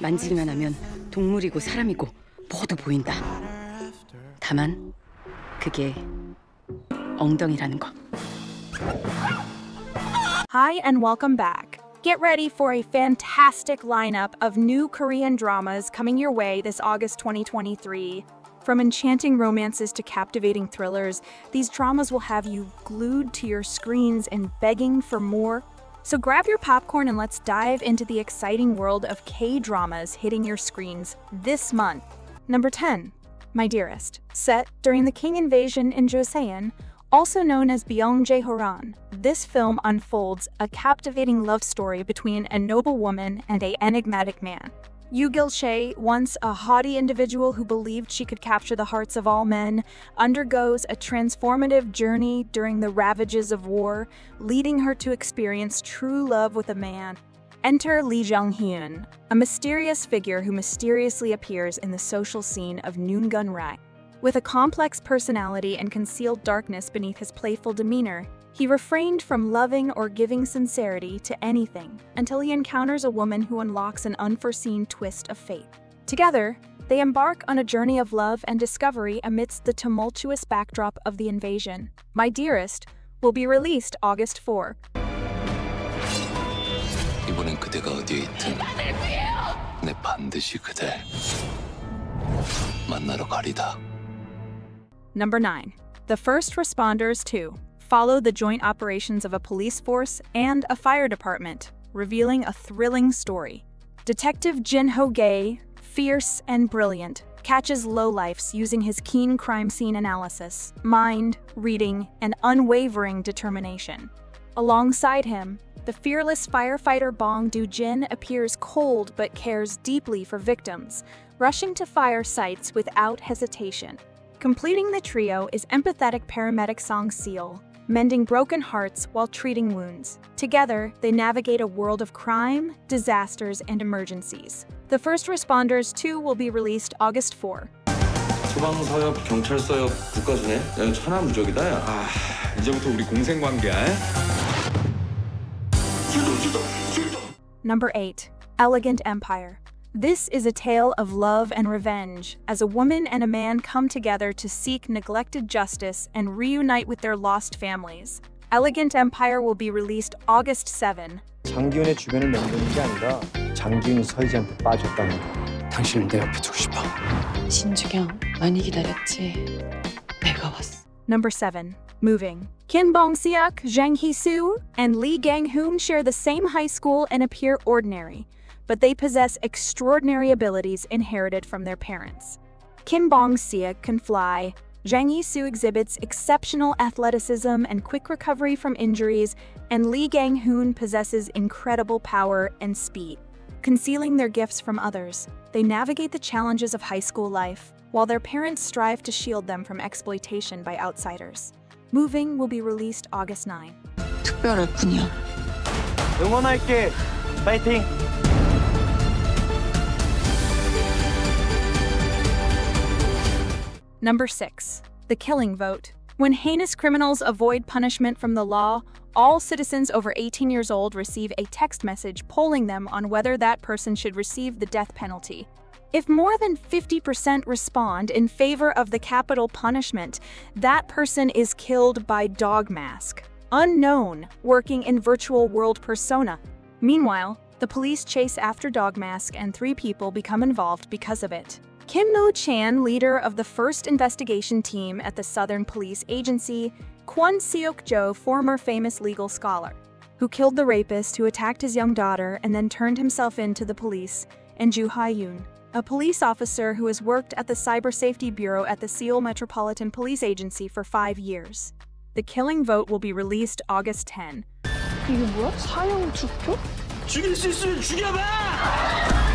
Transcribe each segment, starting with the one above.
만지기만 하면 동물이고 사람이고 모두 보인다. 다만 그게 엉덩이라는 거. Hi, and welcome back. Get ready for a fantastic lineup of new Korean dramas coming your way this August 2023. From enchanting romances to captivating thrillers, these dramas will have you glued to your screens and begging for more. so grab your popcorn and let's dive into the exciting world of K dramas hitting your screens this month. Number 10, My Dearest. Set during the King invasion in Joseon, also known as Byung Horan, this film unfolds a captivating love story between a noble woman and a enigmatic man. Yoo Gil-chae, once a haughty individual who believed she could capture the hearts of all men, undergoes a transformative journey during the ravages of war, leading her to experience true love with a man. Enter Lee Jang-hyun, a mysterious figure who mysteriously appears in the social scene of Neunggun-ri. With a complex personality and concealed darkness beneath his playful demeanor, he refrained from loving or giving sincerity to anything until he encounters a woman who unlocks an unforeseen twist of fate. Together, they embark on a journey of love and discovery amidst the tumultuous backdrop of the invasion. My Dearest will be released August 4. 이번엔 그대가 어디에 있든 내 반드시 그댈 만나러 가리다. Number 9. The First Responders 2 follow the joint operations of a police force and a fire department, revealing a thrilling story. Detective Jin Ho Gae, fierce and brilliant, catches lowlifes using his keen crime scene analysis, mind, reading, and unwavering determination. Alongside him, the fearless firefighter Bong Do-jin appears cold but cares deeply for victims, rushing to fire sites without hesitation. Completing the trio is empathetic paramedic Song Seol, mending broken hearts while treating wounds. Together, they navigate a world of crime, disasters, and emergencies. The First Responders 2 will be released August 4. 소방서역, 경찰서역, 국가순회? 야, 이거 천하무적이다, 야. 아, 이제부터 우리 공생 관계야. Number 8. Elegant Empire. This is a tale of love and revenge, as a woman and a man come together to seek neglected justice and reunite with their lost families. Elegant Empire will be released August 7. 장기훈의 주변을 맴도는 게 아니라 장기훈이 서희지한테 빠졌다는 거. 당신은 내 옆에 두고 싶어. 신주경, 많이 기다렸지. 내가 왔어. Number 7. Moving. Kim Bong Siak, Jang Hee-soo, and Lee Gang-hoon share the same high school and appear ordinary but they possess extraordinary abilities inherited from their parents. Kim Bong-seok can fly, Jang Hee-soo exhibits exceptional athleticism and quick recovery from injuries, and Lee Gang-hoon possesses incredible power and speed. Concealing their gifts from others, they navigate the challenges of high school life, while their parents strive to shield them from exploitation by outsiders. Moving will be released August 9. 특별했군요. 응원할게. 파이팅! Number 6. The Killing Vote. When heinous criminals avoid punishment from the law, all citizens over 18 years old receive a text message polling them on whether that person should receive the death penalty. If more than 50% respond in favor of the capital punishment, that person is killed by Dog Mask, unknown, working in virtual world persona. Meanwhile, the police chase after Dog Mask and three people become involved because of it. Kim Moo-chan, leader of the first investigation team at the Southern Police Agency, Kwon Seok-joo, former famous legal scholar, who killed the rapist who attacked his young daughter and then turned himself in to the police, and Joo Hyun, a police officer who has worked at the Cyber Safety Bureau at the Seoul Metropolitan Police Agency for five years. The killing vote will be released August 10. 죽일 수 있으면 죽여봐!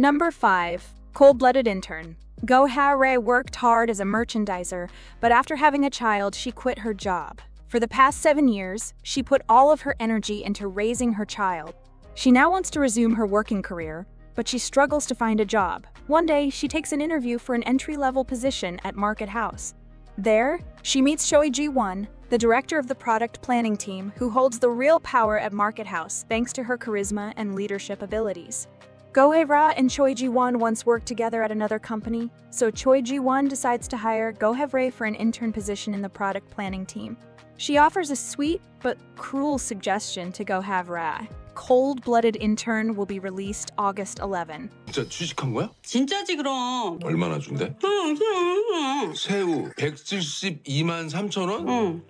Number 5. Cold blooded intern. Go Hae-ra worked hard as a merchandiser, but after having a child, she quit her job. For the past seven years, she put all of her energy into raising her child. She now wants to resume her working career, but she struggles to find a job. One day, she takes an interview for an entry level position at Market House. There, she meets Ji Won, the director of the product planning team, who holds the real power at Market House thanks to her charisma and leadership abilities. Go Hye-ra and Choi Ji-won once worked together at another company, so Choi Ji-won decides to hire Go Hae-rae for an intern position in the product planning team. She offers a sweet but cruel suggestion to Go Hae-rae. Cold-blooded intern will be released August 11. 진짜 취직한 거야? 진짜지 그럼. 얼마나 준대? 응, 응, 새우 172만 3천 원? 응.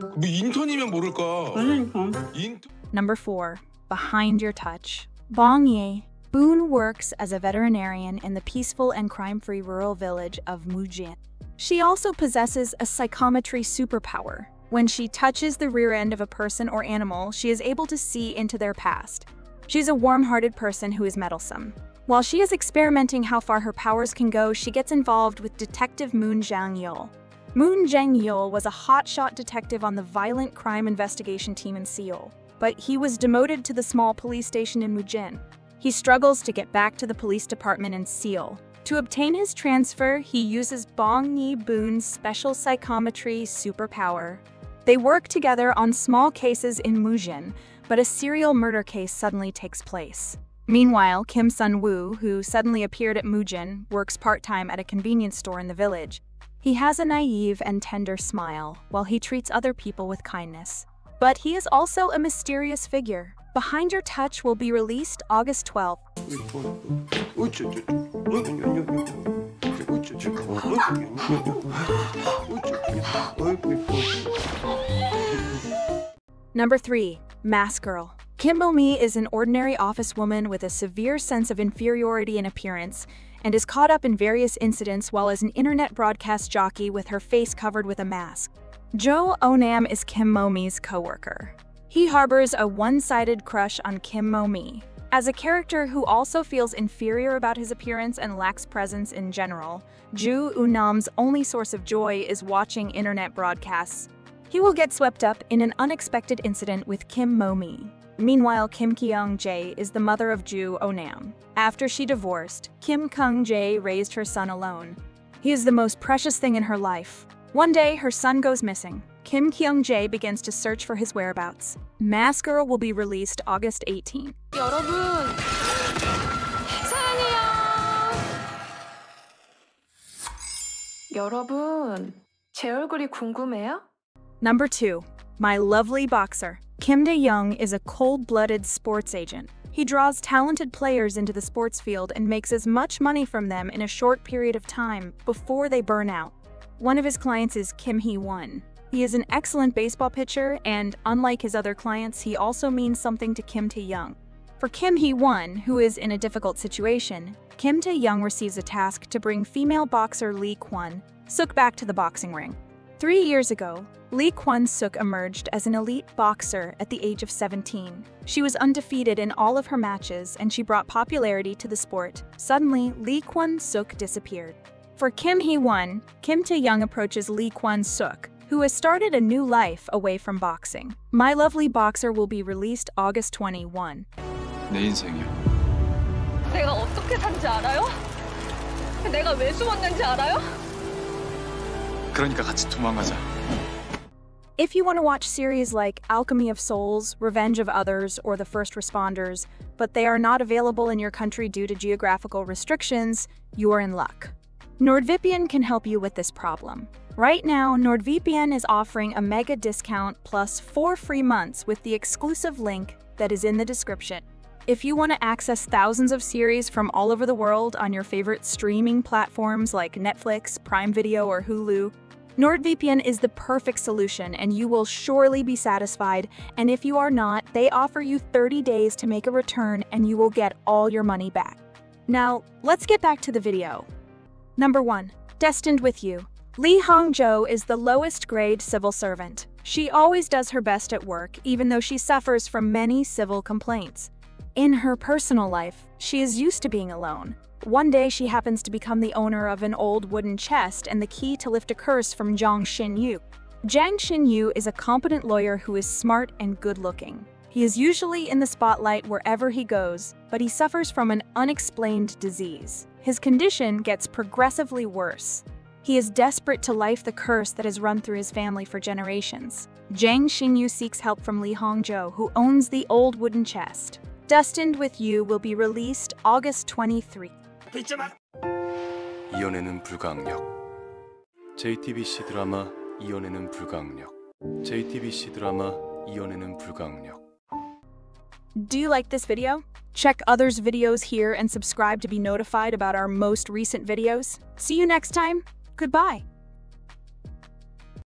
뭐 인턴이면 모를까? 그러니까. 인턴 Number 4. Behind Your Touch. Bong Ye. Boone works as a veterinarian in the peaceful and crime-free rural village of Mujin. She also possesses a psychometry superpower. When she touches the rear end of a person or animal, she is able to see into their past. She's a warm-hearted person who is meddlesome. While she is experimenting how far her powers can go, she gets involved with Detective Moon Jang-yeol. Moon Jang-yeol was a hotshot detective on the violent crime investigation team in Seoul, but he was demoted to the small police station in Mujin. He struggles to get back to the police department in Seoul. To obtain his transfer, he uses Bong Ye-boon's special psychometry superpower. They work together on small cases in Mujin, but a serial murder case suddenly takes place. Meanwhile, Kim Sun Woo, who suddenly appeared at Mujin, works part time at a convenience store in the village. He has a naive and tender smile, while he treats other people with kindness. But he is also a mysterious figure. Behind Your Touch will be released August 12th. Number 3. Mask Girl. Kim Mo-mi is an ordinary office woman with a severe sense of inferiority in appearance and is caught up in various incidents while as an internet broadcast jockey with her face covered with a mask. Joo Oh-nam is Kim Mo-mi's coworker. He harbors a one-sided crush on Kim Mo-mi. As a character who also feels inferior about his appearance and lacks presence in general, Joo Oh-nam's only source of joy is watching internet broadcasts. He will get swept up in an unexpected incident with Kim Mo-mi. Meanwhile, Kim Kyung-ja is the mother of Joo Oh-nam. After she divorced, Kim Kyung-ja raised her son alone. He is the most precious thing in her life. One day, her son goes missing. Kim Kyung-ja begins to search for his whereabouts. Mask Girl will be released August 18. 여러분, 여러분, 제 얼굴이 궁금해요? Number 2. My Lovely Boxer. Kim Tae-young is a cold-blooded sports agent. He draws talented players into the sports field and makes as much money from them in a short period of time before they burn out. One of his clients is Kim Hee-won, he is an excellent baseball pitcher, and unlike his other clients, he also means something to Kim Tae-young. For Kim Hee-won, who is in a difficult situation, Kim Tae-young receives a task to bring female boxer Lee Kwon-suk back to the boxing ring. Three years ago, Lee Kwon-suk emerged as an elite boxer at the age of 17. She was undefeated in all of her matches, and she brought popularity to the sport. Suddenly, Lee Kwon-suk disappeared. For Kim Hee-won, Kim Tae-young approaches Lee Kwon-suk, who has started a new life away from boxing. My Lovely Boxer will be released August 21. 내 인생이야. 내가 어떻게 산지 알아요? 내가 왜 숨었는지 알아요? 그러니까 같이 도망가자. If you want to watch series like Alchemy of Souls, Revenge of Others, or The First Responders, but they are not available in your country due to geographical restrictions, you are in luck. NordVPN can help you with this problem. Right now, NordVPN is offering a mega discount plus four free months with the exclusive link that is in the description. If you want to access thousands of series from all over the world on your favorite streaming platforms like Netflix, Prime Video, or Hulu, NordVPN is the perfect solution and you will surely be satisfied. And if you are not, they offer you 30 days to make a return and you will get all your money back. Now, let's get back to the video. Number 1. Destined with You. Lee Hong-jo is the lowest grade civil servant. She always does her best at work, even though she suffers from many civil complaints. In her personal life, she is used to being alone. One day, she happens to become the owner of an old wooden chest and the key to lift a curse from Jang Shin-yu. Jang Shin-yu is a competent lawyer who is smart and good looking. He is usually in the spotlight wherever he goes, but he suffers from an unexplained disease. His condition gets progressively worse. He is desperate to life the curse that has run through his family for generations. Jang Shin-yu seeks help from Lee Hong-jo, who owns the old wooden chest. Destined with You will be released August 23. JTBC 불가항력 Do you like this video? Check others videos here and subscribe to be notified about our most recent videos. See you next time! Goodbye.